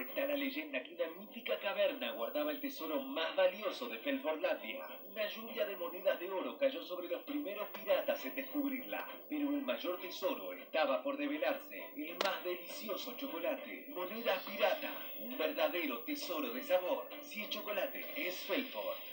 Cuenta la leyenda que una mítica caverna guardaba el tesoro más valioso de Felforlandia. Una lluvia de monedas de oro cayó sobre los primeros piratas en descubrirla. Pero el mayor tesoro estaba por develarse, el más delicioso chocolate. Monedas pirata, un verdadero tesoro de sabor. Si es chocolate, es Felford.